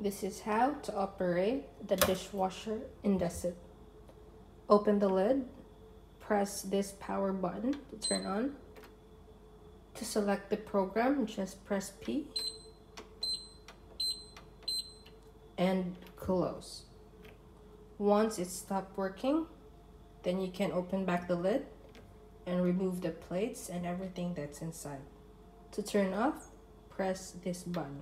This is how to operate the dishwasher in Indesit. Open the lid, press this power button to turn on. To select the program, just press P and close. Once it stopped working, then you can open back the lid and remove the plates and everything that's inside. To turn off, press this button.